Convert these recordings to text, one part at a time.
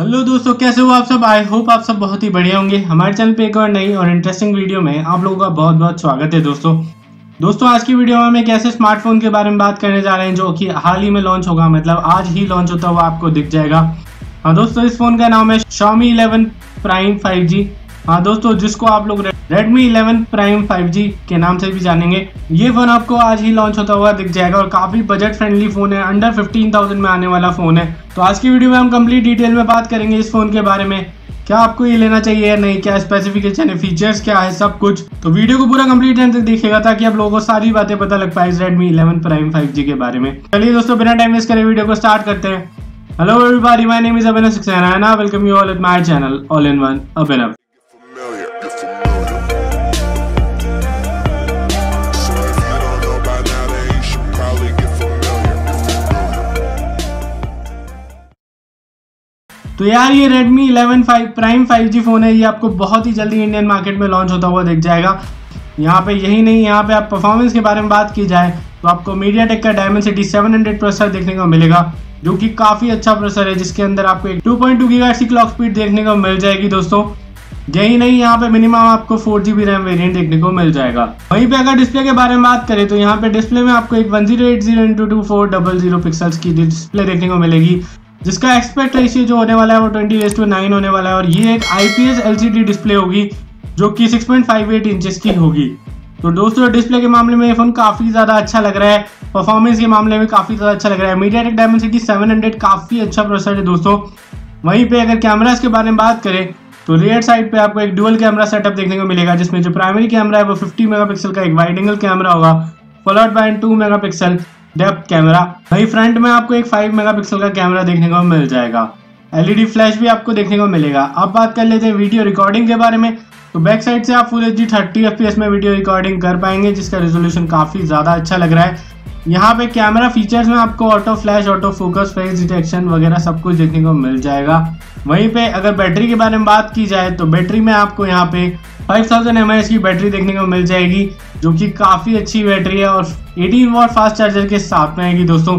Hello दोस्तों, कैसे हो आप सब? आई होप आप सब बहुत ही बढ़िया होंगे। हमारे चैनल पे एक और नई और इंटरेस्टिंग वीडियो में आप लोगों का बहुत बहुत स्वागत है दोस्तों। दोस्तों, आज की वीडियो में हम एक ऐसे स्मार्टफ़ोन के बारे में बात करने जा रहे हैं जो कि हाल ही में लॉन्च होगा। मतलब आज ही लॉन्च होता हुआ आपको दिख जाएगा। हाँ दोस्तों, इस फ़ोन का नाम है शॉमी इलेवन प्राइम फाइव हाँ दोस्तों, जिसको आप लोग Redmi 11 Prime 5G के नाम से भी जानेंगे। ये फ़ोन आपको आज ही लॉन्च होता हुआ दिख जाएगा और काफ़ी बजट फ्रेंडली फ़ोन है अंडर 15,000 में आने वाला फ़ोन है। तो आज की वीडियो में हम कंप्लीट डिटेल में बात करेंगे इस फ़ोन के बारे में। क्या आपको ये लेना चाहिए या नहीं? क्या स्पेसिफिकेशन है? फीचर्स क्या है? सब कुछ। तो वीडियो को पूरा कंप्लीट टाइम तक देखिएगा ताकि आप लोगों को सारी बातें पता लग पाए रेडमी 11 प्राइम 5G के बारे में। चलिए दोस्तों बिना टाइम वेस्ट करे वीडियो को स्टार्ट करते हैं। Hello everybody my name is Abhinav Saxena and I welcome you all at my channel all in one Abhinav तो यार, ये Redmi 11 5 Prime 5G फ़ोन है, ये आपको बहुत ही जल्दी इंडियन मार्केट में लॉन्च होता हुआ दिख जाएगा। यहाँ पे यही नहीं, यहाँ पे आप परफॉर्मेंस के बारे में बात की जाए तो आपको मीडिया टेक का Dimensity 700 प्रोसेसर देखने को मिलेगा, जो कि काफ़ी अच्छा प्रोसेसर है, जिसके अंदर आपको एक 2.2 पॉइंट की क्लॉक स्पीड देखने को मिल जाएगी दोस्तों। यही नहीं, यहाँ पे मिनिमम आपको four G B RAM variant देखने को मिल जाएगा। वहीं पे अगर डिस्प्ले के बारे में बात करें तो यहाँ पे डिस्प्ले में आपको एक one zero eight zero into two four double zero pixels की डिस्प्ले देखने को मिलेगी। जिसका एक्सपेक्ट रेशियो जो होने वाला है, वो ट्वेंटी एस टू नाइन होने वाला है और ये एक आईपीएस एलसीडी डिस्प्ले होगी, जो कि 6.58 इंचेस की होगी। तो दोस्तों डिस्प्ले के मामले में ये फ़ोन काफ़ी ज़्यादा अच्छा लग रहा है। परफॉर्मेंस के मामले में काफ़ी ज़्यादा अच्छा लग रहा है। मीडिया टेक डायमेंसिटी 700 काफ़ी अच्छा प्रोसेसर है दोस्तों। वहीं पे अगर कैमरास के बारे में बात करें तो रियर साइड पे आपको एक डुअल कैमरा सेटअप देखने को मिलेगा, जिसमें जो प्राइमरी कैमरा है, वो 50 मेगापिक्सल का एक वाइड एंगल कैमरा होगा followed by two megapixel depth camera. वहीं फ्रंट में आपको एक 5 मेगापिक्सल का कैमरा देखने को मिल जाएगा। एलईडी फ्लैश भी आपको देखने को मिलेगा। अब बात कर लेते हैं वीडियो रिकॉर्डिंग के बारे में। तो बैक साइड से आप full H D thirty F में वीडियो रिकॉर्डिंग कर पाएँगे, जिसका रेजोल्यूशन काफ़ी ज़्यादा अच्छा लग रहा है। यहाँ पे कैमरा फीचर्स में आपको auto flash auto focus face detection वगैरह सब कुछ देखने को मिल जाएगा। वहीं पे अगर बैटरी के बारे में बात की जाए तो बैटरी में आपको यहाँ पे 5000 थाउज़ेंड की बैटरी देखने को मिल जाएगी, जो कि काफ़ी अच्छी बैटरी है और 18 वॉट फास्ट चार्जर के साथ में आएगी दोस्तों।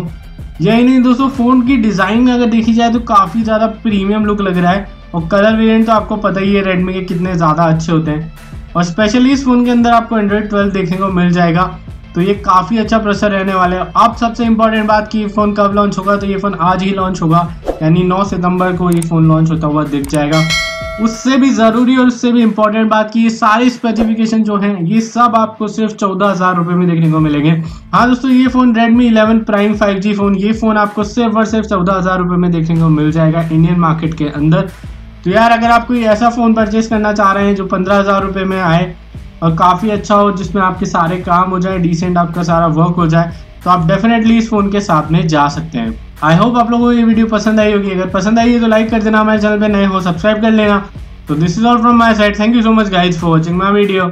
यही नहीं दोस्तों, फ़ोन की डिज़ाइन अगर देखी जाए तो काफ़ी ज़्यादा प्रीमियम लुक लग रहा है और कलर वेरिएंट तो आपको पता ही है रेडमी के कितने ज़्यादा अच्छे होते हैं। और स्पेशली इस फ़ोन के अंदर आपको एंड्रॉइड 12 देखने को मिल जाएगा। तो ये काफ़ी अच्छा प्रोसेसर रहने वाला है। अब सबसे इंपॉर्टेंट बात की फ़ोन कब लॉन्च होगा? तो ये फ़ोन आज ही लॉन्च होगा, यानी 9 सितंबर को ये फ़ोन लॉन्च होता हुआ दिख जाएगा। उससे भी ज़रूरी और उससे भी इम्पोर्टेंट बात की ये सारे स्पेसिफिकेशन जो हैं, ये सब आपको सिर्फ़ चौदह हज़ार रुपये में देखने को मिलेंगे। हाँ दोस्तों, ये phone Redmi 11 Prime 5G phone ये फ़ोन आपको सिर्फ़ और सिर्फ़ चौदह हज़ार रुपये में देखने को मिल जाएगा इंडियन मार्केट के अंदर। तो यार, अगर आप कोई ऐसा फ़ोन परचेज करना चाह रहे हैं जो पंद्रह हज़ार रुपये में आए और काफ़ी अच्छा हो, जिसमें आपके सारे काम हो जाए डिसेंट आपका सारा वर्क हो जाए तो आप डेफिनेटली इस फ़ोन के साथ में जा सकते हैं। आई होप आप लोगों को ये वीडियो पसंद आई होगी। अगर पसंद आई है तो लाइक कर देना हमारे चैनल पे, नए हो सब्सक्राइब कर लेना। तो this is all from my side thank you so much guys for watching my video